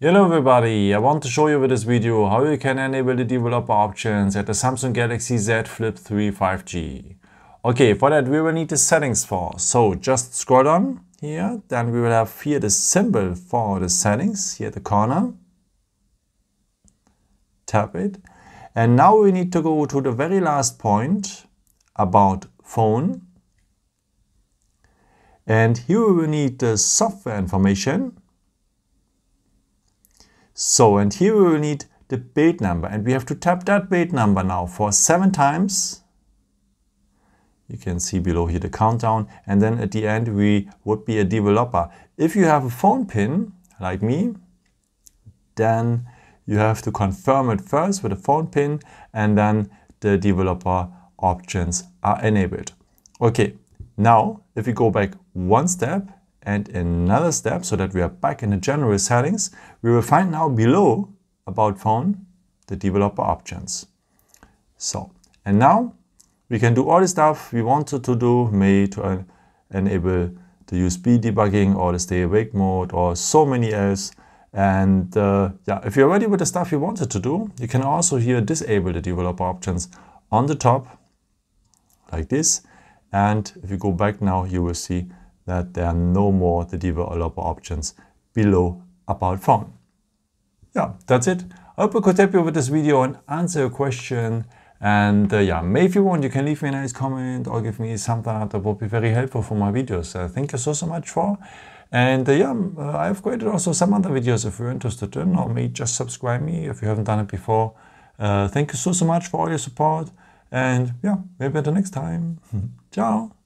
Hello everybody, I want to show you with this video how you can enable the developer options at the Samsung Galaxy Z Flip 3 5G. Okay, for that we will need the settings for. So just scroll down here, then we will have here the symbol for the settings here at the corner. Tap it. And now we need to go to the very last point about phone. And here we will need the software information so, and here we will need the build number and we have to tap that build number now for seven times. You can see below here the countdown and then at the end we would be a developer. If you have a phone pin like me, then you have to confirm it first with a phone pin and then the developer options are enabled. Okay, now if we go back one step and another step so that we are back in the general settings, we will find now below about phone the developer options. So, and now we can do all the stuff we wanted to do, maybe to enable the USB debugging or the stay awake mode or so many else. And uh, yeah, if you're ready with the stuff you wanted to do, you can also here disable the developer options on the top like this. And if you go back now, you will see that there are no more the developer options below about phone. Yeah, that's it. I hope I could help you with this video and answer your question. And uh, yeah, maybe if you want, you can leave me a nice comment or give me something that would be very helpful for my videos. Uh, thank you so, so much for. And uh, yeah, uh, I've created also some other videos if you're interested in, or maybe just subscribe me if you haven't done it before. Uh, thank you so, so much for all your support. And yeah, maybe until next time. Ciao.